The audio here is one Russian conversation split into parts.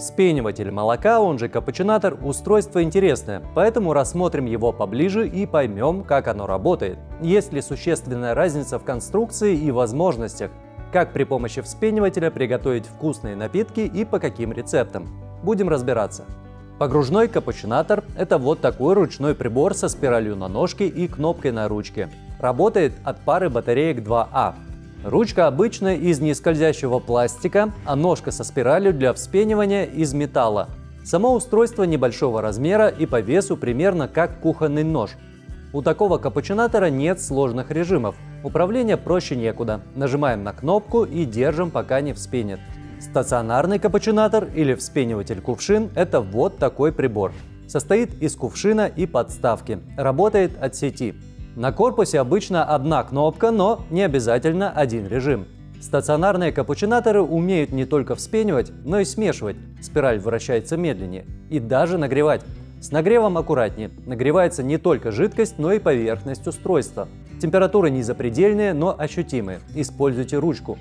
Вспениватель молока, он же капучинатор, устройство интересное, поэтому рассмотрим его поближе и поймем, как оно работает. Есть ли существенная разница в конструкции и возможностях, как при помощи вспенивателя приготовить вкусные напитки и по каким рецептам. Будем разбираться. Погружной капучинатор – это вот такой ручной прибор со спиралью на ножке и кнопкой на ручке. Работает от пары батареек 2А. Ручка обычная из нескользящего пластика, а ножка со спиралью для вспенивания из металла. Само устройство небольшого размера и по весу примерно как кухонный нож. У такого капучинатора нет сложных режимов. Управление проще некуда. Нажимаем на кнопку и держим, пока не вспенит. Стационарный капучинатор или вспениватель кувшин – это вот такой прибор. Состоит из кувшина и подставки. Работает от сети. На корпусе обычно одна кнопка, но не обязательно один режим. Стационарные капучинаторы умеют не только вспенивать, но и смешивать. Спираль вращается медленнее. И даже нагревать. С нагревом аккуратнее. Нагревается не только жидкость, но и поверхность устройства. Температуры не запредельные, но ощутимые. Используйте ручку.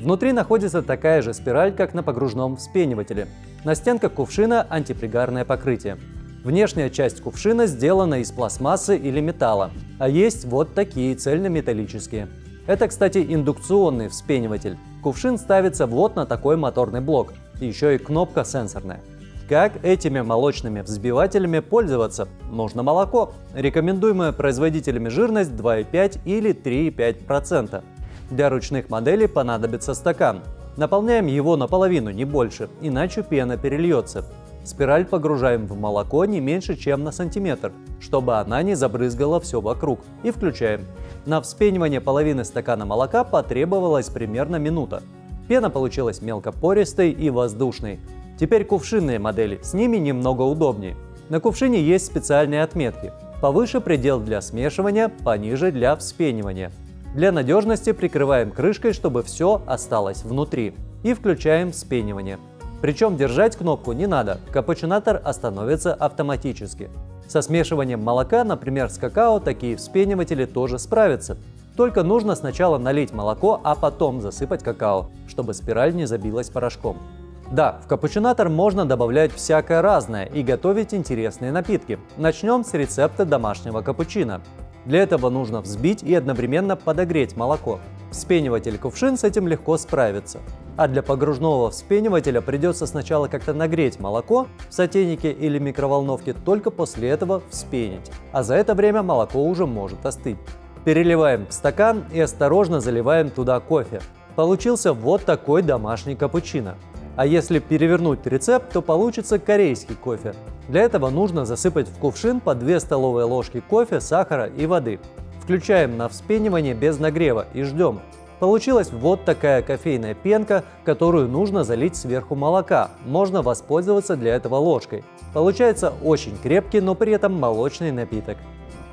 Внутри находится такая же спираль, как на погружном вспенивателе. На стенках кувшина антипригарное покрытие. Внешняя часть кувшина сделана из пластмассы или металла, а есть вот такие цельнометаллические. Это, кстати, индукционный вспениватель. Кувшин ставится вот на такой моторный блок. Еще и кнопка сенсорная. Как этими молочными взбивателями пользоваться? Нужно молоко. Рекомендуемая производителями жирность 2,5 или 3,5%. Для ручных моделей понадобится стакан. Наполняем его наполовину, не больше, иначе пена перельется. Спираль погружаем в молоко не меньше, чем на сантиметр, чтобы она не забрызгала все вокруг, и включаем. На вспенивание половины стакана молока потребовалась примерно минута. Пена получилась мелкопористой и воздушной. Теперь кувшинные модели, с ними немного удобнее. На кувшине есть специальные отметки. Повыше предел для смешивания, пониже для вспенивания. Для надежности прикрываем крышкой, чтобы все осталось внутри. И включаем вспенивание. Причем держать кнопку не надо, капучинатор остановится автоматически. Со смешиванием молока, например, с какао, такие вспениватели тоже справятся. Только нужно сначала налить молоко, а потом засыпать какао, чтобы спираль не забилась порошком. Да, в капучинатор можно добавлять всякое разное и готовить интересные напитки. Начнем с рецепта домашнего капучино. Для этого нужно взбить и одновременно подогреть молоко. Вспениватель кувшин с этим легко справится. А для погружного вспенивателя придется сначала как-то нагреть молоко в сотейнике или микроволновке, только после этого вспенить. А за это время молоко уже может остыть. Переливаем в стакан и осторожно заливаем туда кофе. Получился вот такой домашний капучино. А если перевернуть рецепт, то получится корейский кофе. Для этого нужно засыпать в кувшин по 2 столовые ложки кофе, сахара и воды. Включаем на вспенивание без нагрева и ждем. Получилась вот такая кофейная пенка, которую нужно залить сверху молока. Можно воспользоваться для этого ложкой. Получается очень крепкий, но при этом молочный напиток.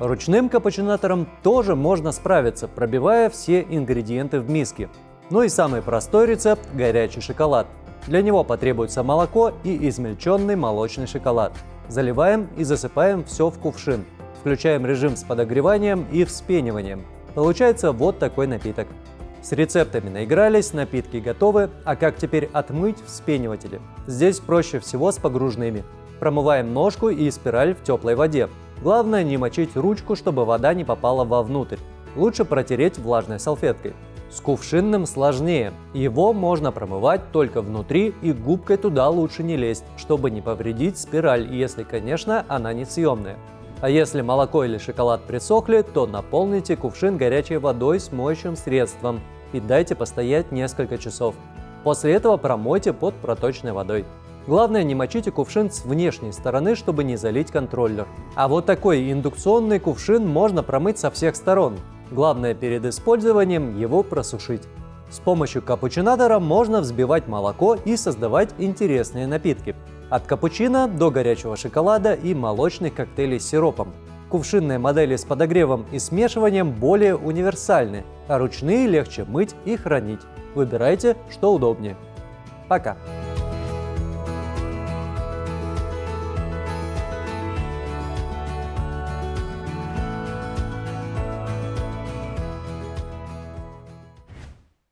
Ручным капучинатором тоже можно справиться, пробивая все ингредиенты в миске. Ну и самый простой рецепт – горячий шоколад. Для него потребуется молоко и измельченный молочный шоколад. Заливаем и засыпаем все в кувшин. Включаем режим с подогреванием и вспениванием. Получается вот такой напиток. С рецептами наигрались, напитки готовы, а как теперь отмыть вспениватели? Здесь проще всего с погружными. Промываем ножку и спираль в теплой воде. Главное не мочить ручку, чтобы вода не попала вовнутрь. Лучше протереть влажной салфеткой. С кувшинным сложнее. Его можно промывать только внутри и губкой туда лучше не лезть, чтобы не повредить спираль, если, конечно, она не съемная. А если молоко или шоколад присохли, то наполните кувшин горячей водой с моющим средством и дайте постоять несколько часов. После этого промойте под проточной водой. Главное, не мочите кувшин с внешней стороны, чтобы не залить контроллер. А вот такой индукционный кувшин можно промыть со всех сторон. Главное перед использованием его просушить. С помощью капучинатора можно взбивать молоко и создавать интересные напитки. От капучино до горячего шоколада и молочных коктейлей с сиропом. Кувшинные модели с подогревом и смешиванием более универсальны, а ручные легче мыть и хранить. Выбирайте, что удобнее. Пока!